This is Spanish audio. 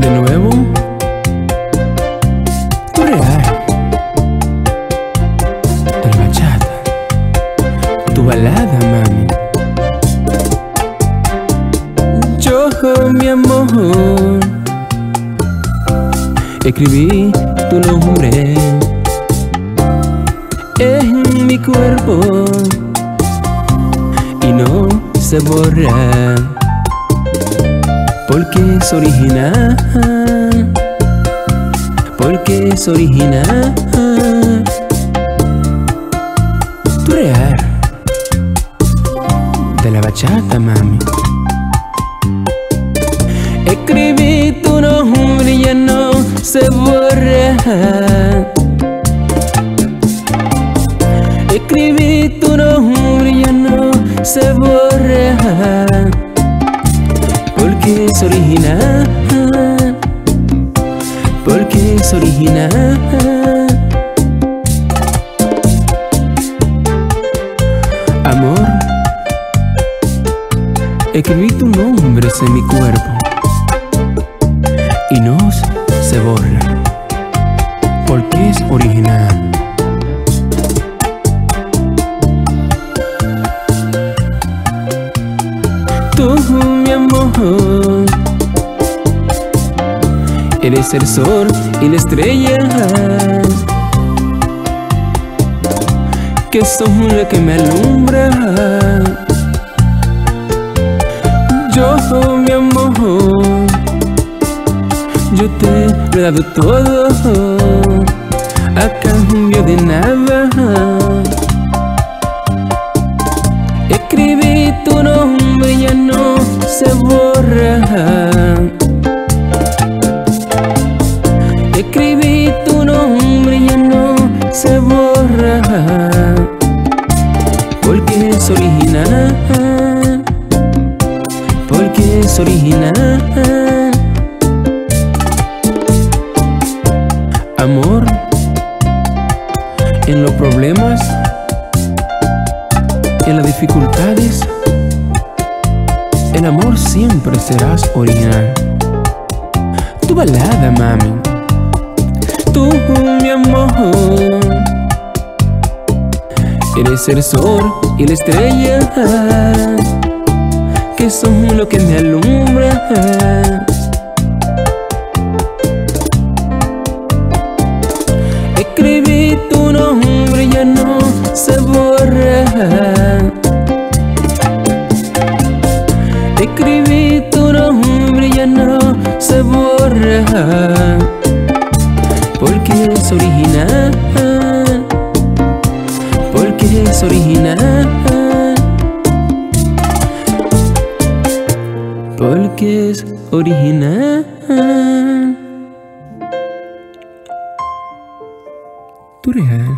De nuevo, tu real. El bachata, tu balada, mami. Yo, mi amor, escribí tu nombre en mi cuerpo y no se borra porque es original, porque es original. Tu real de la bachata, mami. Escribí tu nombre y ya no se borra. Escribí tu nombre y ya no se borra. Porque es original. Amor, escribí tu nombre en mi cuerpo y no se borra porque es original. Tú, eres el sol y la estrella que son la que me alumbra. Yo, mi amor, yo te he dado todo a cambio de nada. Escribí tu nombre y ya no se borra. Original. Amor, en los problemas, en las dificultades, el amor siempre serás original. Tu balada, mami. Tú, mi amor. Eres el sol y la estrella que son lo que me alumbra. Escribí tu nombre y ya no se borra. Escribí tu nombre y ya no se borra. Porque es original. Porque es original. Porque es original. Tu real.